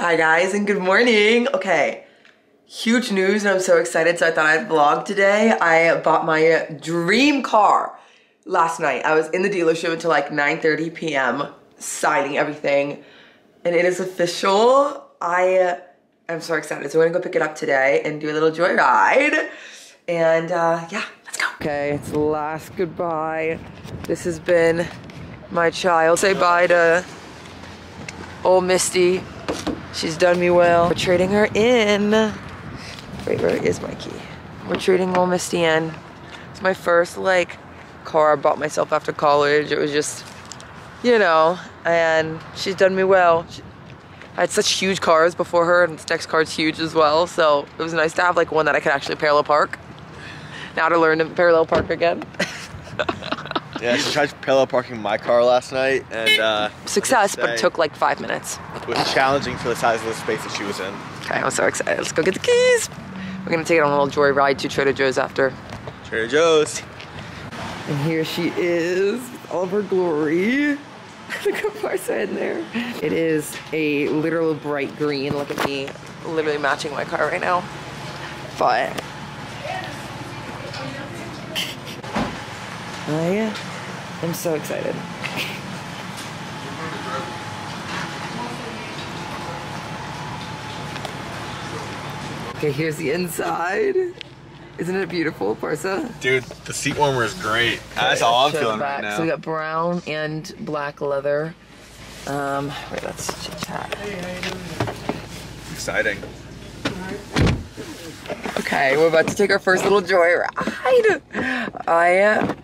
Hi guys and good morning. Okay, huge news and I'm so excited so I thought I'd vlog today. I bought my dream car last night. I was in the dealership until like 9.30 p.m. signing everything and it is official. I am so excited. So we're gonna go pick it up today and do a little joyride. And uh, yeah, let's go. Okay, it's the last goodbye. This has been my child. Say bye to old Misty. She's done me well. We're trading her in. Wait, where is my key? We're trading old Misty in. It's my first like car I bought myself after college. It was just, you know, and she's done me well. She, I had such huge cars before her and this next car's huge as well. So it was nice to have like one that I could actually parallel park. Now to learn to parallel park again. Yeah, she tried parallel parking my car last night, and uh, Success, but it took like five minutes. it was challenging for the size of the space that she was in. Okay, I'm so excited. Let's go get the keys. We're gonna take it on a little joy ride to Trader Joe's after. Trader Joe's. And here she is, all of her glory. Look how far side in there. It is a literal bright green. Look at me, literally matching my car right now. But I am so excited. Okay, here's the inside. Isn't it beautiful, Parsa? Dude, the seat warmer is great. That's all I'm feeling right So we got brown and black leather. Um, wait, let's chit chat. Exciting. Okay, we're about to take our first little joyride. I uh,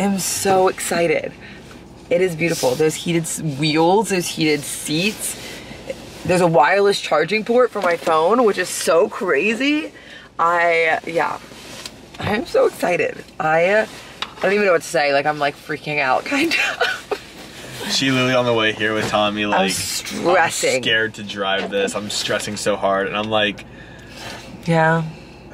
am so excited. It is beautiful. There's heated wheels, there's heated seats. There's a wireless charging port for my phone, which is so crazy. I, yeah, I'm so excited. I, uh, I don't even know what to say. Like, I'm like freaking out, kind of. She literally on the way here telling me like, stressing. I'm scared to drive this. I'm stressing so hard, and I'm like, yeah.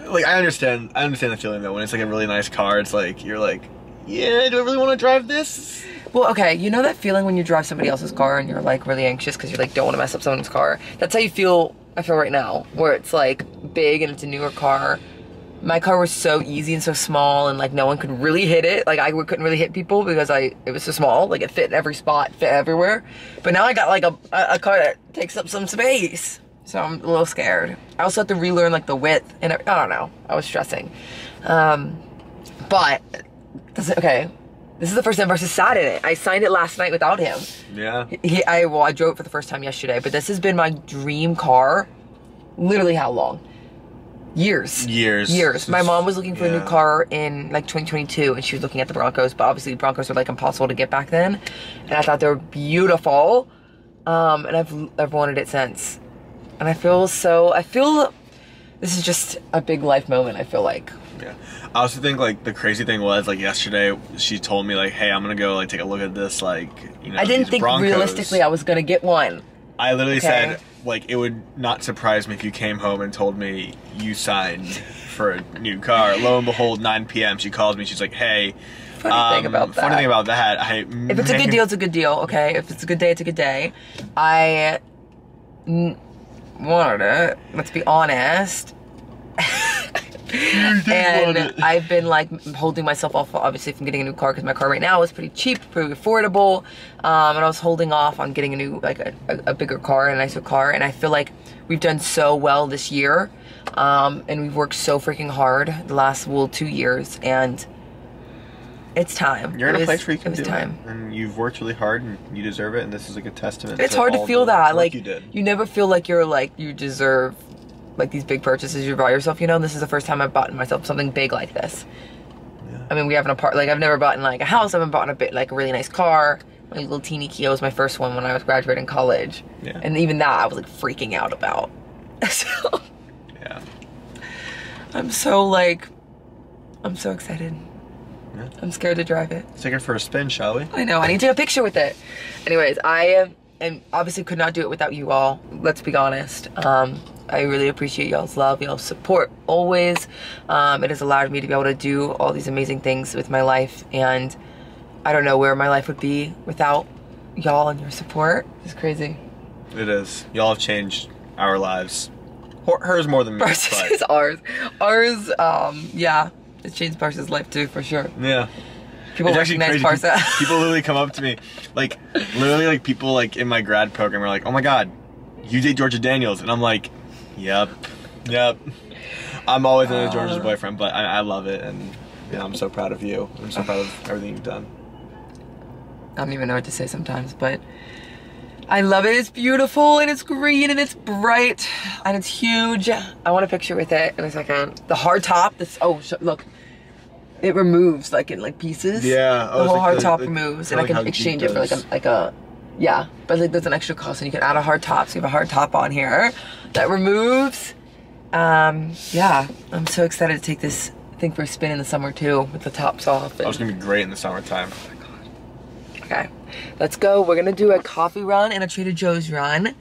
like I understand. I understand the feeling though. When it's like a really nice car, it's like you're like, yeah, do I really want to drive this? Well, okay, you know that feeling when you drive somebody else's car and you're like really anxious because you like don't want to mess up someone's car. That's how you feel. I feel right now, where it's like big and it's a newer car. My car was so easy and so small, and like no one could really hit it. Like I couldn't really hit people because I it was so small. Like it fit in every spot, fit everywhere. But now I got like a a car that takes up some space, so I'm a little scared. I also have to relearn like the width, and I, I don't know. I was stressing, um, but this, okay. This is the first time versus sat in it. I signed it last night without him. Yeah. He, I well, I drove it for the first time yesterday, but this has been my dream car. Literally, how long? Years. Years. Years. My mom was looking for a new car in like 2022, and she was looking at the Broncos, but obviously Broncos were like impossible to get back then, and I thought they were beautiful, um, and I've I've wanted it since, and I feel so. I feel this is just a big life moment. I feel like. Yeah. I also think like the crazy thing was like yesterday she told me like, hey, I'm gonna go like take a look at this like you know. I didn't think Broncos. realistically I was gonna get one. I literally Okay. said like it would not surprise me if you came home and told me you signed for a new car. Lo and behold, 9 p.m. She calls me. She's like, "Hey, Funny thing um, about that. funny thing about that, I If it's a good deal, it's a good deal. Okay. If it's a good day, it's a good day. I n- wanted it. Let's be honest. and I've been like holding myself off, obviously, from getting a new car because my car right now is pretty cheap, pretty affordable. Um, and I was holding off on getting a new, like a, a, a bigger car, a nicer car. And I feel like we've done so well this year. Um, and we've worked so freaking hard the last, well, two years. And it's time. You're in It a was- place where you can it was do time. it, and you've worked really hard, and you deserve it. And this is like a testament. It's to hard to feel that. Like you did. you never feel like you're like you deserve like these big purchases you buy yourself, you know? And this is the first time I've bought myself something big like this. Yeah. I mean, we have an apart like I've never bought in like a house, I haven't bought a bit like a really nice car. My little teeny Kia was my first one when I was graduating college. Yeah. And even that I was like freaking out about. so Yeah. I'm so like I'm so excited. Yeah. I'm scared to drive it. Let's take it for a spin, shall we? I know. I need to take a picture with it. Anyways, I uh, and obviously could not do it without you all. Let's be honest. Um, I really appreciate y'all's love, y'all's support always. Um, it has allowed me to be able to do all these amazing things with my life, and I don't know where my life would be without y'all and your support. It's crazy. It is. Y'all have changed our lives. Her- Hers more than me. Is ours. Ours, um, yeah. It's changed Parsa's life too, for sure. Yeah. People It's actually crazy. Parsa. People literally come up to me, like, literally, like, people, like, in my grad program are like, oh my god, you date Georgia Daniels. And I'm like, yep, yep. I'm always into Georgia's Uh. boyfriend, but I, I love it, and yeah, I'm so proud of you. I'm so proud of everything you've done. I don't even know what to say sometimes, but I love it. It's beautiful and it's green and it's bright and it's huge. I want a picture with it in a second. The hard top. This oh look, it removes like in like pieces. Yeah, oh, the whole like hard the- top like- removes, and I like how can exchange it for like a like a yeah. But like there's an extra cost, and you can add a hard top. So you have a hard top on here that removes. Um, yeah, I'm so excited to take this thing for a spin in the summer too, with the tops off. That and- was gonna be great in the summertime. Okay, let's go. We're gonna do a coffee run and a Trader Joe's run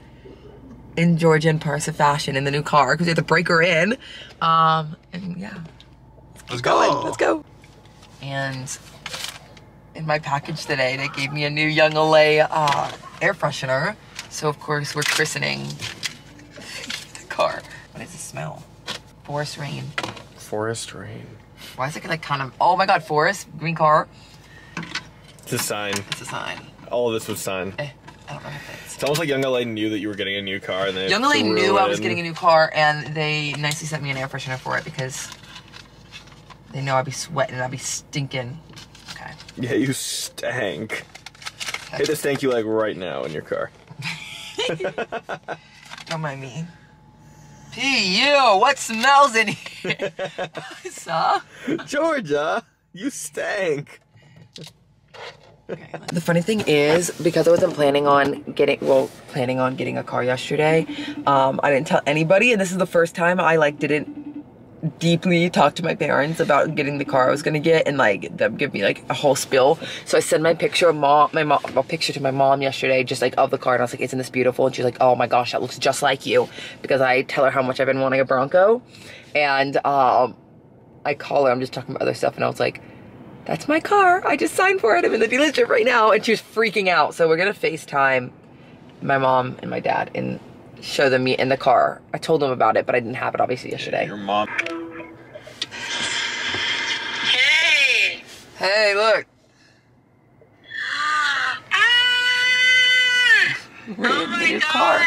in Georgia and Parsa fashion in the new car because we have to break her in. Um, and yeah, Let's going. Let's go. And in my package today, they gave me a new Young LA uh, air freshener. So of course we're christening the car. What does it smell? Forest rain. Forest rain. Why is it like kind of? Oh my God, forest green car. It's a sign. It's a sign. All of this was sign. Eh, I don't know it's. It's almost like Young LA knew that you were getting a new car, and they Young LA knew I was getting a new car, and they nicely sent me an air freshener for it because they know I'd be sweating I'd be stinking. Okay. Yeah, you stank. Hit the stank you like right now in your car. Don't mind me. P, you, what smells in here? Saw? Georgia, you stank. Okay, The funny thing is, because I wasn't planning on getting, well, planning on getting a car yesterday, um, I didn't tell anybody, and this is the first time I like didn't deeply talk to my parents about getting the car I was gonna get, and like them give me like a whole spill. So I sent my picture of mom, my mom, a picture to my mom yesterday, just like of the car, and I was like, "Isn't this beautiful?" And she's like, "Oh my gosh, that looks just like you," because I tell her how much I've been wanting a Bronco, and um, I call her. I'm just talking about other stuff, and I was like that's my car. I just signed for it. I'm in the dealership right now. And she was freaking out. So we're gonna FaceTime my mom and my dad and show them me in the car. I told them about it, but I didn't have it obviously yesterday. Your mom. Hey! Hey, look. Ah! We're oh in the new god! car.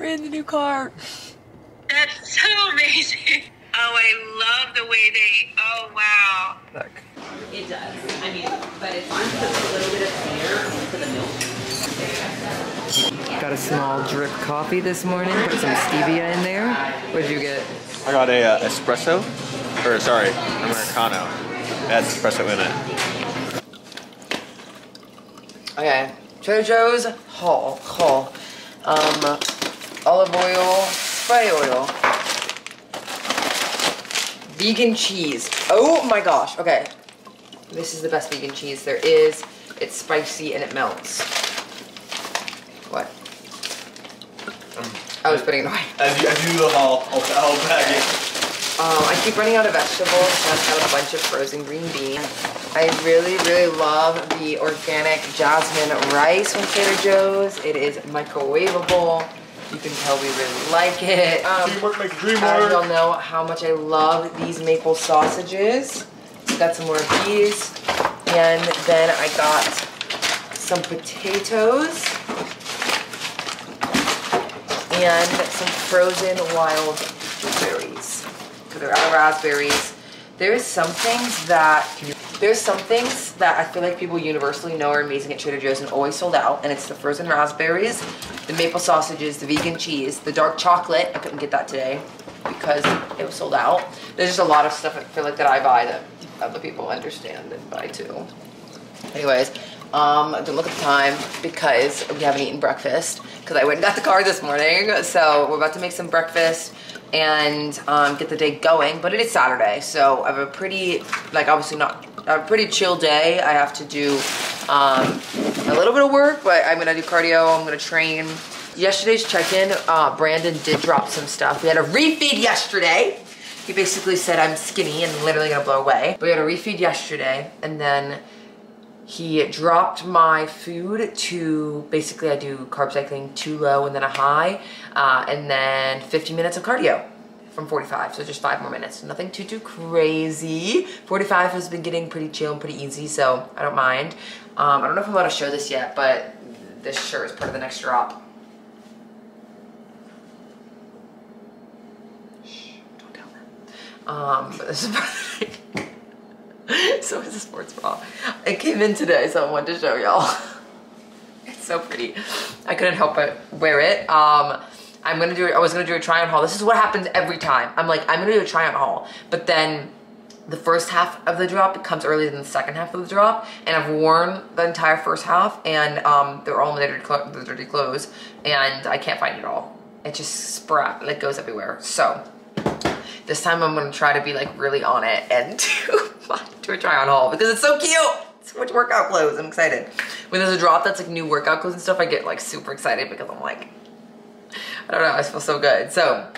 We're in the new car. That's so amazing. Oh, I love the way they. Oh wow. Look. It does. I mean, but it's just a little bit of air into the milk. Got a small drip coffee this morning. Put some stevia in there. What'd you get? I got a uh, espresso, or sorry, americano. Has espresso in it. Okay. Trader Joe's haul. Haul. Um, olive oil, spray oil, vegan cheese. Oh my gosh. Okay. This is the best vegan cheese there is. It's spicy and it melts. What? I was putting it away. As you, as you do the haul, I'll, I'll bag it. Um, I keep running out of vegetables, so I've got a bunch of frozen green beans. I really, really love the organic jasmine rice from Trader Joe's. It is microwavable. You can tell we really like it. Um, Teamwork makes dream as y'all know how much I love these maple sausages. Got some more of these. And then I got some potatoes and some frozen wild. Raspberries. There's some things that there's some things that I feel like people universally know are amazing at Trader Joe's and always sold out, and it's the frozen raspberries, the maple sausages, the vegan cheese, the dark chocolate. I couldn't get that today because it was sold out. There's just a lot of stuff I feel like that I buy that other people understand and buy too. Anyways, um, I didn't look at the time because we haven't eaten breakfast because I went and got the car this morning. So we're about to make some breakfast and um, get the day going. But it is Saturday, so I have a pretty, like obviously not, a pretty chill day. I have to do um, a little bit of work, but I'm gonna do cardio, I'm gonna train. Yesterday's check-in, uh, Brandon did drop some stuff. We had a refeed yesterday. He basically said I'm skinny and literally gonna blow away. We had a refeed yesterday, and then he dropped my food to basically I do carb cycling too low and then a high, uh, and then 50 minutes of cardio from 45. So just five more minutes. Nothing too too crazy. 45 has been getting pretty chill and pretty easy, so I don't mind. Um, I don't know if I'm allowed to show this yet, but this shirt is part of the next drop. Shh, don't tell them. Um, this is part so it's a sports bra. It came in today, so I wanted to show y'all. it's so pretty. I couldn't help but wear it. Um, I'm gonna do. I was gonna do a try on haul. This is what happens every time. I'm like, I'm gonna do a try on haul, but then the first half of the drop comes earlier than the second half of the drop, and I've worn the entire first half, and um, they're all in the dirty, clothes, and I can't find it all. It just spread, like goes everywhere. So this time I'm gonna try to be like really on it and do, do a try on haul because it's so cute. So much workout clothes. I'm excited. When there's a drop that's like new workout clothes and stuff, I get like super excited because I'm like, I don't know, I feel so good. So,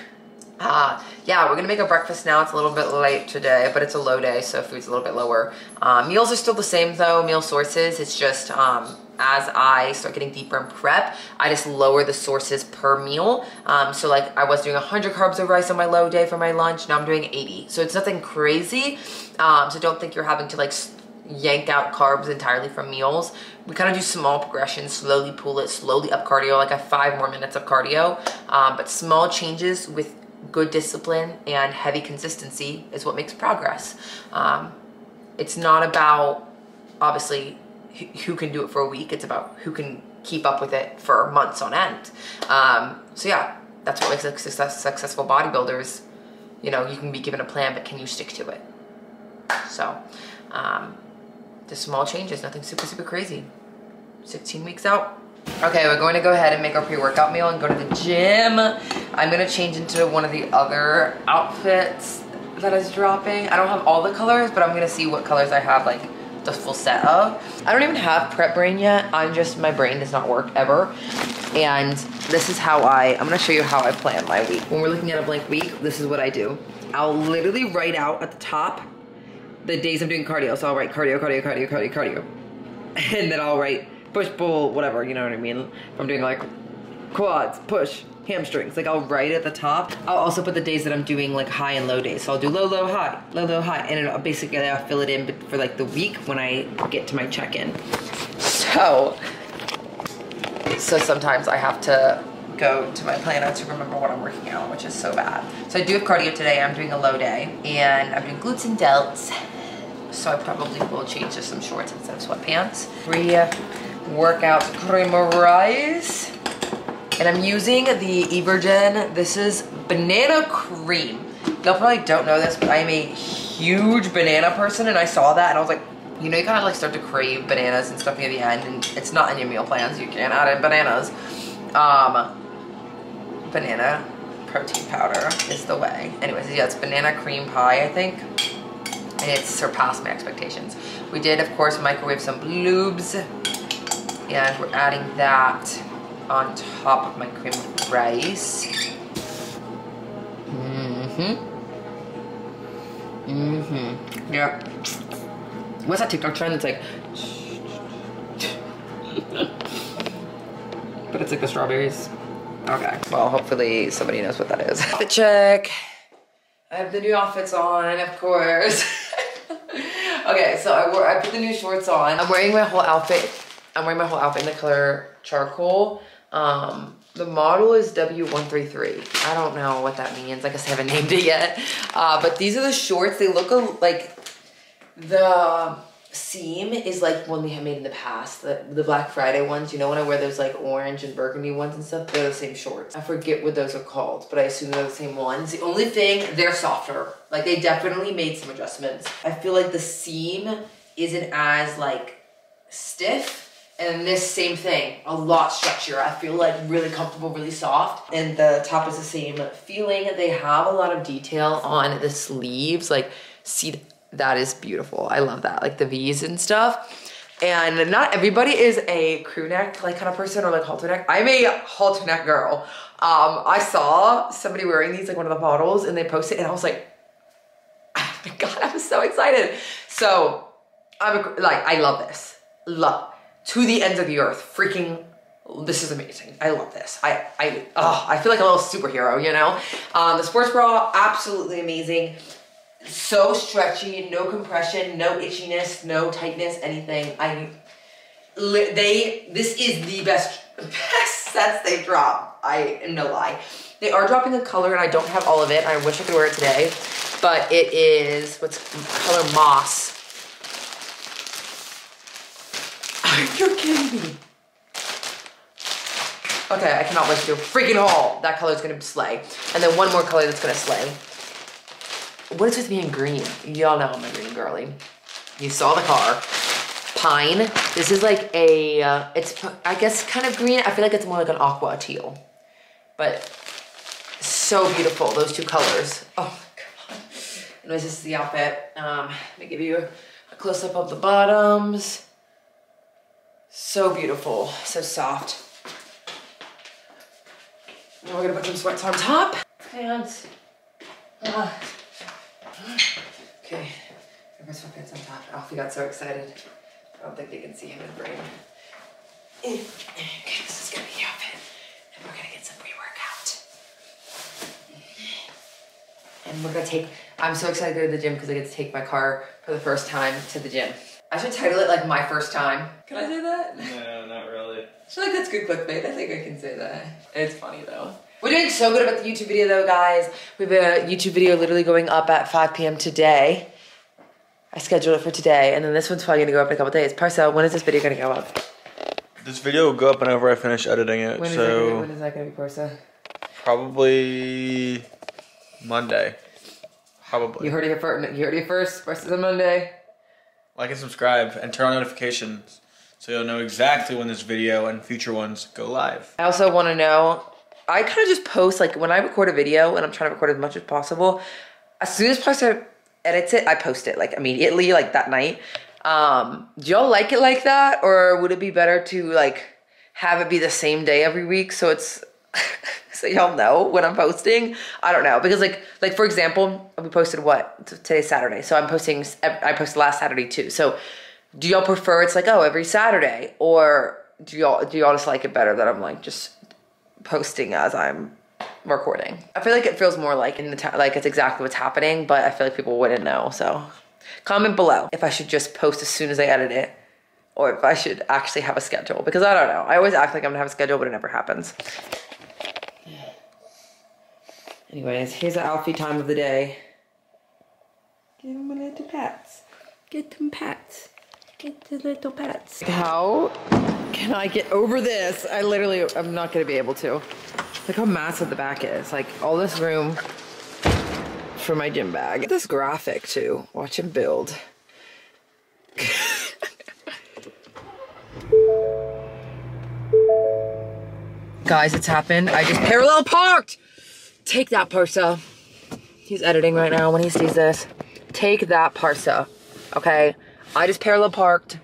uh, yeah, we're gonna make a breakfast now. It's a little bit late today, but it's a low day, so food's a little bit lower. Uh, meals are still the same though, meal sources. It's just um, as I start getting deeper in prep, I just lower the sources per meal. Um, so like I was doing 100 carbs of rice on my low day for my lunch, now I'm doing 80. So it's nothing crazy. Um, so don't think you're having to like yank out carbs entirely from meals. We kind of do small progressions, slowly pull it, slowly up cardio, like I have five more minutes of cardio. Um, but small changes with good discipline and heavy consistency is what makes progress. Um, it's not about, obviously, who can do it for a week. It's about who can keep up with it for months on end. Um, so yeah, that's what makes a success, successful bodybuilders. You know, you can be given a plan, but can you stick to it? So, um, just small changes, nothing super, super crazy. 16 weeks out. Okay, we're going to go ahead and make our pre-workout meal and go to the gym. I'm gonna change into one of the other outfits that is dropping. I don't have all the colors, but I'm gonna see what colors I have like the full set of. I don't even have prep brain yet. I'm just, my brain does not work ever. And this is how I, I'm gonna show you how I plan my week. When we're looking at a blank week, this is what I do. I'll literally write out at the top the days I'm doing cardio. So I'll write cardio, cardio, cardio, cardio, cardio. And then I'll write push, pull, whatever, you know what I mean? If I'm doing like quads, push, hamstrings. Like I'll write at the top. I'll also put the days that I'm doing like high and low days. So I'll do low, low, high, low, low, high. And it'll, basically I'll fill it in for like the week when I get to my check-in. So, so sometimes I have to go to my planner to remember what I'm working out, which is so bad. So I do have cardio today. I'm doing a low day and I'm doing glutes and delts. So I probably will change to some shorts instead of sweatpants. Free workout cream of rice. And I'm using the Evergen. This is banana cream. Y'all probably don't know this, but I am a huge banana person and I saw that and I was like, you know, you kind of like start to crave bananas and stuff near the end and it's not in your meal plans. You can't add in bananas. Um, banana protein powder is the way. Anyways, yeah, it's banana cream pie, I think. And it's surpassed my expectations. We did, of course, microwave some bloobs. And we're adding that on top of my cream rice. Mm-hmm. Mm-hmm. Yeah. What's that TikTok trend? It's like... but it's like the strawberries. Okay. Well, hopefully somebody knows what that is. Outfit check. I have the new outfits on, of course. okay, so I wore I put the new shorts on. I'm wearing my whole outfit. I'm wearing my whole outfit in the color charcoal. Um, the model is W133. I don't know what that means. I guess I haven't named it yet. Uh, but these are the shorts. They look a, like the seam is like one we have made in the past, the, the Black Friday ones. You know when I wear those like orange and burgundy ones and stuff? They're the same shorts. I forget what those are called, but I assume they're the same ones. The only thing, they're softer. Like they definitely made some adjustments. I feel like the seam isn't as like stiff. And this same thing, a lot stretchier. I feel like really comfortable, really soft. And the top is the same feeling. They have a lot of detail on the sleeves. Like, see, that is beautiful. I love that, like the V's and stuff. And not everybody is a crew neck like kind of person or like halter neck. I'm a halter neck girl. Um, I saw somebody wearing these like one of the models and they posted and I was like, oh my God, I'm so excited. So I'm a, like, I love this. love to the ends of the earth. Freaking, this is amazing. I love this. I I oh, I feel like a little superhero, you know. Um, the sports bra, absolutely amazing. So stretchy, no compression, no itchiness, no tightness, anything. I they this is the best best sets they drop. I no lie. They are dropping a color and I don't have all of it. I wish I could wear it today, but it is what's color moss. You're kidding me. Okay, I cannot wait to do a freaking haul. That color is gonna slay. And then one more color that's gonna slay. What is with me in green? Y'all know I'm a green girly. You saw the car. Pine. This is like a, uh, it's, I guess, kind of green. I feel like it's more like an aqua teal. But so beautiful, those two colors. Oh my God. Anyways, this is the outfit. Um, let me give you a, a close up of the bottoms. So beautiful, so soft. Now we're gonna put some sweats on top. Pants. Ah. Okay, I'm gonna put sweatpants on top. Alfie got so excited. I don't think they can see him in frame. Okay, this is gonna be the outfit. And we're gonna get some pre-workout. And we're gonna take, I'm so excited to go to the gym because I get to take my car for the first time to the gym. I should title it like my first time. Can I say that? No, not really. I feel like that's good clickbait. I think I can say that. It's funny though. We're doing so good about the YouTube video though, guys. We have a YouTube video literally going up at 5 p.m. today. I scheduled it for today, and then this one's probably gonna go up in a couple days. Parsa, when is this video gonna go up? This video will go up whenever I finish editing it, When is, that, so gonna, when is that gonna be, Parsa? probably Monday. Probably. You heard it here first. You heard it here first. First is on Monday. Like and subscribe and turn on notifications so you'll know exactly when this video and future ones go live. I also want to know. I kind of just post like when I record a video, and I'm trying to record as much as possible. As soon as Parsa edits it, I post it like immediately, like that night. Um, do y'all like it like that, or would it be better to like have it be the same day every week so it's so y'all know when I'm posting? I don't know because like like for example, we posted what today's Saturday, so I'm posting. I posted last Saturday too. So do y'all prefer it's like oh every Saturday, or do y'all do y'all just like it better that I'm like just posting as I'm recording. I feel like it feels more like in the like it's exactly what's happening, but I feel like people wouldn't know. So comment below if I should just post as soon as I edit it or if I should actually have a schedule because I don't know. I always act like I'm gonna have a schedule, but it never happens. Anyways, here's the Alfie time of the day. Give him a little pats. Get them pats. Get the little pats. How can I get over this? I literally, I'm not gonna be able to. Look how massive the back is. Like all this room for my gym bag. This graphic too. Watch him build. Guys, it's happened. I just parallel parked. Take that parsa. He's editing right now when he sees this. Take that parsa. Okay? I just parallel parked.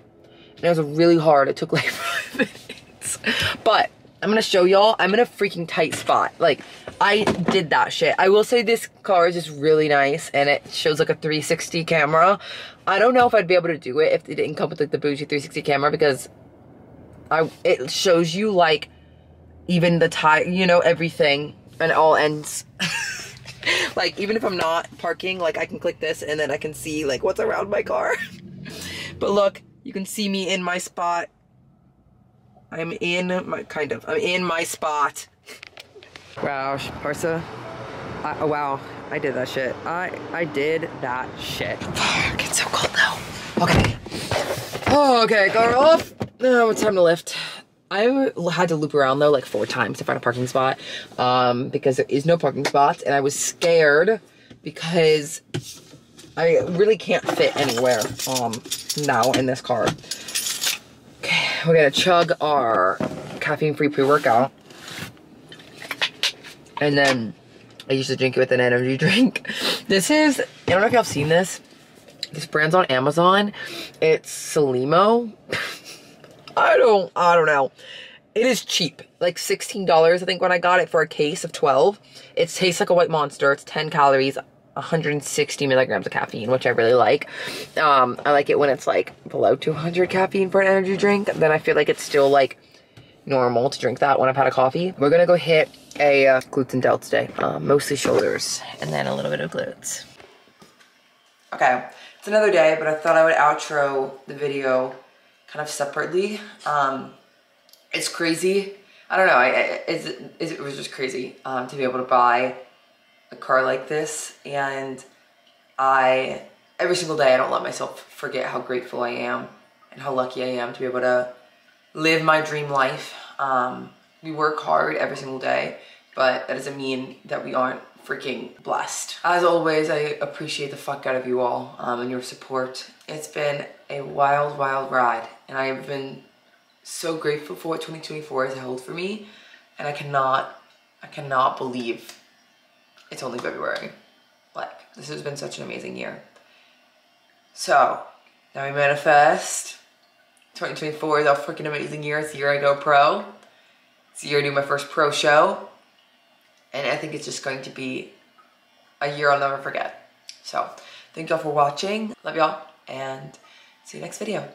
And it was really hard. It took like five minutes. But I'm gonna show y'all. I'm in a freaking tight spot. Like, I did that shit. I will say this car is just really nice and it shows like a 360 camera. I don't know if I'd be able to do it if it didn't come with like the bougie 360 camera because I it shows you like even the tire, you know, everything and it all ends. like even if I'm not parking, like I can click this and then I can see like what's around my car. but look, you can see me in my spot. I'm in my kind of. I'm in my spot. Wow, Parsa. I, oh, wow, I did that shit. I I did that shit. Fuck, it's so cold now. Okay. Oh, okay, car off. Now it's time to lift. I had to loop around though like four times to find a parking spot um, because there is no parking spots and I was scared because I really can't fit anywhere um, now in this car. Okay, we're gonna chug our caffeine-free pre-workout. And then I used to drink it with an energy drink. This is, I don't know if y'all have seen this. This brand's on Amazon. It's Salimo. I don't, I don't know. It is cheap, like $16 I think when I got it for a case of 12. It tastes like a white monster. It's 10 calories. 160 milligrams of caffeine, which I really like. Um, I like it when it's like below 200 caffeine for an energy drink. Then I feel like it's still like normal to drink that when I've had a coffee. We're gonna go hit a uh, glutes and delts day, um, mostly shoulders, and then a little bit of glutes. Okay, it's another day, but I thought I would outro the video kind of separately. Um, it's crazy. I don't know. I, I it's, it was just crazy um, to be able to buy a car like this, and I every single day I don't let myself forget how grateful I am and how lucky I am to be able to live my dream life. Um, we work hard every single day, but that doesn't mean that we aren't freaking blessed. As always, I appreciate the fuck out of you all um, and your support. It's been a wild, wild ride, and I have been so grateful for what 2024 has held for me, and I cannot, I cannot believe it's only February. Like, this has been such an amazing year. So, now we manifest. 2024 is a freaking amazing year. It's the year I go pro. It's the year I do my first pro show. And I think it's just going to be a year I'll never forget. So, thank y'all for watching. Love y'all. And see you next video.